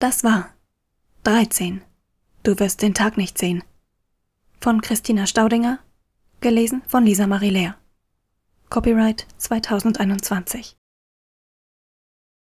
Das war 13. Du wirst den Tag nicht sehen. Von Christina Staudinger, gelesen von Lisa Marie Lehr. Copyright 2021.